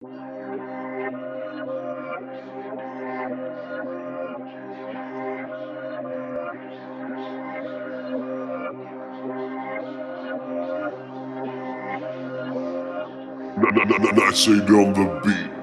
N -n -n -n Nice on the beat.